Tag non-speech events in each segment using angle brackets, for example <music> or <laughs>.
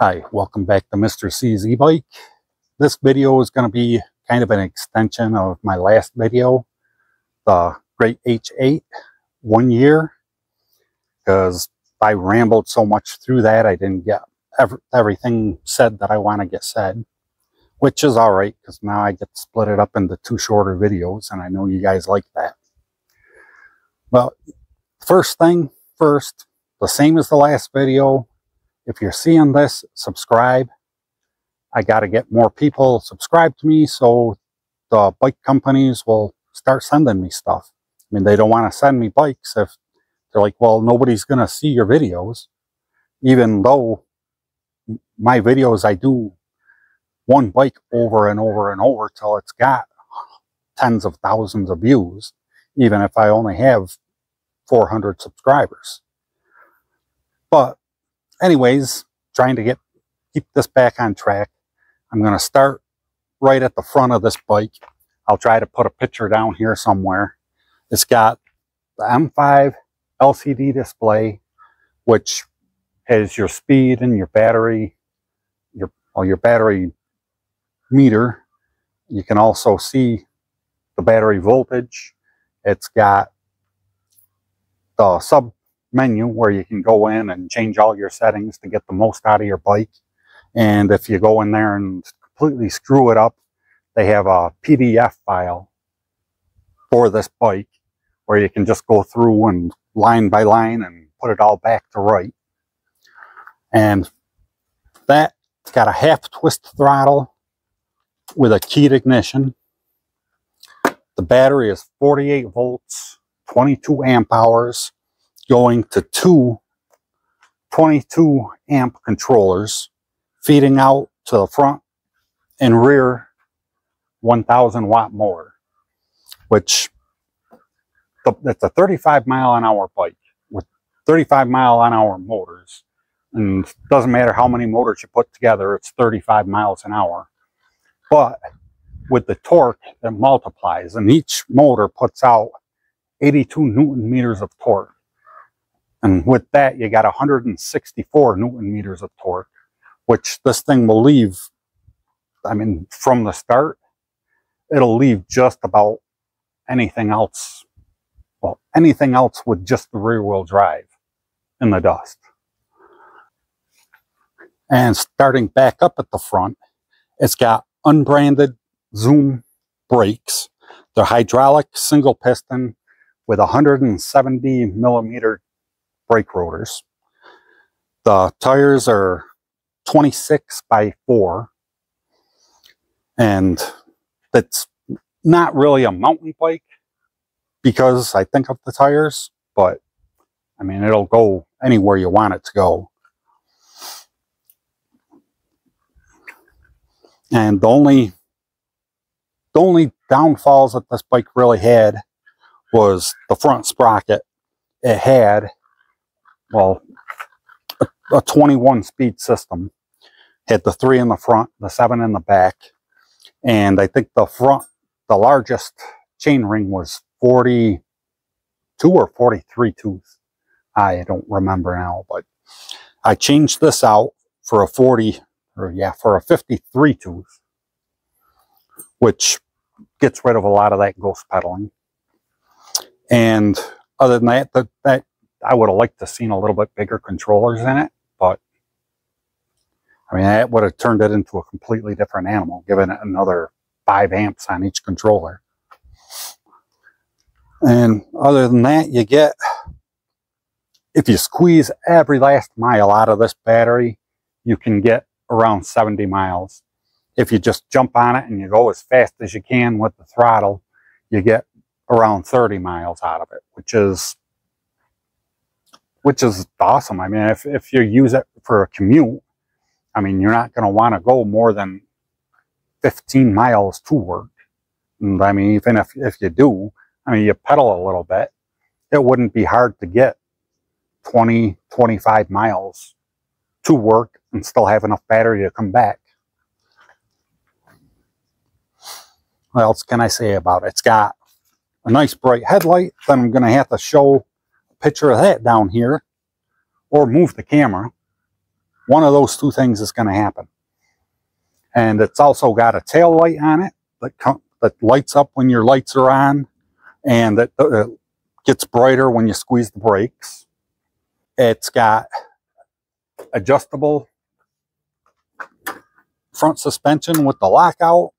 Hi, welcome back to Mr. C's e-bike. This video is going to be kind of an extension of my last video, the Great H8 one year, because I rambled so much through that I didn't get ever, everything said that I want to get said, which is all right because now I get to split it up into two shorter videos and I know you guys like that. Well, first thing first, the same as the last video, if you're seeing this, subscribe. I got to get more people subscribe to me so the bike companies will start sending me stuff. I mean, they don't want to send me bikes if they're like, well, nobody's going to see your videos. Even though my videos, I do one bike over and over and over till it's got tens of thousands of views, even if I only have 400 subscribers. But anyways, trying to get keep this back on track. I'm going to start right at the front of this bike. I'll try to put a picture down here somewhere. It's got the M5 LCD display, which has your speed and your battery, your, well, your battery meter. You can also see the battery voltage. It's got the sub menu where you can go in and change all your settings to get the most out of your bike. And if you go in there and completely screw it up, they have a PDF file for this bike where you can just go through and line by line and put it all back to right. And that has got a half twist throttle with a keyed ignition. The battery is 48 volts, 22 amp hours, going to two 22 amp controllers feeding out to the front and rear 1000 watt motor, which that's a 35 mile an hour bike with 35 mile an hour motors. And doesn't matter how many motors you put together, it's 35 miles an hour. But with the torque, it multiplies and each motor puts out 82 newton meters of torque. And with that, you got 164 newton meters of torque, which this thing will leave, I mean, from the start, it'll leave just about anything else, well, anything else with just the rear wheel drive in the dust. And starting back up at the front, it's got unbranded Zoom brakes. They're hydraulic single piston with 170 millimeter brake rotors. The tires are 26 by 4. And that's not really a mountain bike because I think of the tires, but I mean, it'll go anywhere you want it to go. And the only, the only downfalls that this bike really had was the front sprocket. It had well, a, a 21 speed system. Had the three in the front, the seven in the back. And I think the front, the largest chain ring was 42 or 43 tooth. I don't remember now, but I changed this out for a 40, or yeah, for a 53 tooth, which gets rid of a lot of that ghost pedaling. And other than that, the, that I would have liked to seen a little bit bigger controllers in it, but I mean, that would have turned it into a completely different animal, given it another five amps on each controller. And other than that, you get, if you squeeze every last mile out of this battery, you can get around 70 miles. If you just jump on it and you go as fast as you can with the throttle, you get around 30 miles out of it, which is which is awesome. I mean, if, if you use it for a commute, I mean, you're not going to want to go more than 15 miles to work. And I mean, even if, if you do, I mean, you pedal a little bit, it wouldn't be hard to get 20, 25 miles to work and still have enough battery to come back. What else can I say about it? It's got a nice bright headlight. that I'm going to have to show picture of that down here or move the camera. one of those two things is going to happen. And it's also got a tail light on it that, that lights up when your lights are on and that uh, gets brighter when you squeeze the brakes. It's got adjustable front suspension with the lockout.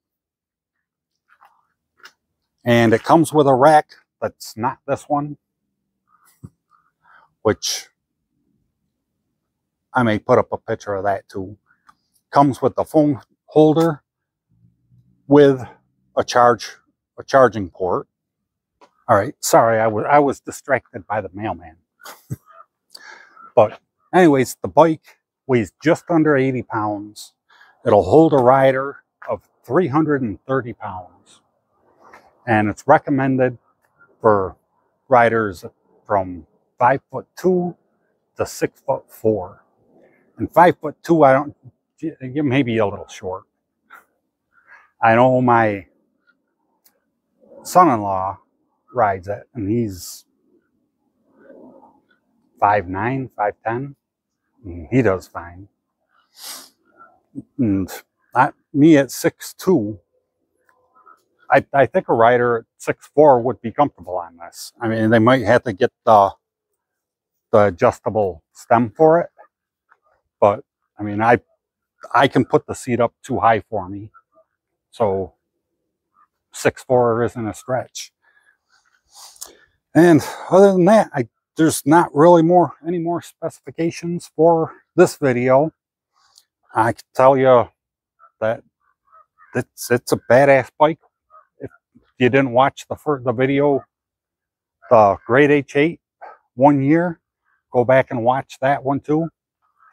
And it comes with a rack that's not this one, which I may put up a picture of that too. Comes with the phone holder with a charge, a charging port. All right, sorry, I was I was distracted by the mailman. <laughs> but anyways, the bike weighs just under 80 pounds. It'll hold a rider of 330 pounds. And it's recommended for riders from five foot two to six foot four. And five foot two, I don't, maybe a little short. I know my son-in-law rides it and he's five nine, five ten. Mm, he does fine. And me at six two, I, I think a rider at six four would be comfortable on this. I mean, they might have to get the the adjustable stem for it, but I mean, I I can put the seat up too high for me, so six four isn't a stretch. And other than that, I there's not really more any more specifications for this video. I can tell you that it's it's a badass bike. If you didn't watch the first the video, the Great H8 one year, go back and watch that one too.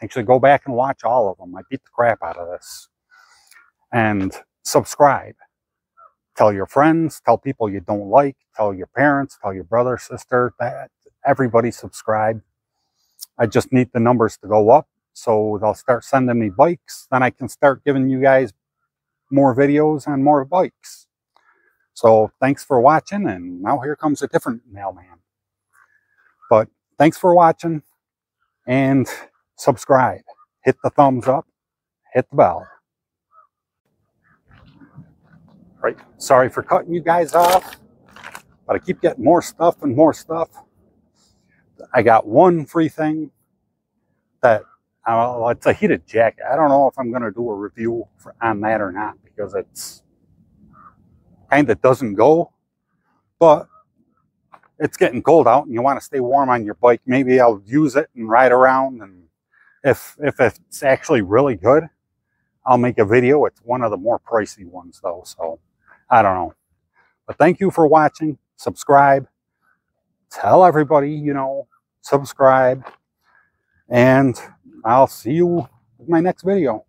Actually, go back and watch all of them. I beat the crap out of this. And subscribe. Tell your friends, tell people you don't like, tell your parents, tell your brother, sister, that everybody subscribe. I just need the numbers to go up so they'll start sending me bikes. Then I can start giving you guys more videos and more bikes. So thanks for watching. And now here comes a different mailman. Thanks for watching and subscribe. Hit the thumbs up. Hit the bell. Right. Sorry for cutting you guys off. But I keep getting more stuff and more stuff. I got one free thing that uh, it's a heated jacket. I don't know if I'm going to do a review for, on that or not because it's kind of doesn't go. But it's getting cold out and you want to stay warm on your bike. Maybe I'll use it and ride around. And if, if it's actually really good, I'll make a video. It's one of the more pricey ones though. So I don't know. But thank you for watching. Subscribe. Tell everybody, you know, subscribe. And I'll see you in my next video.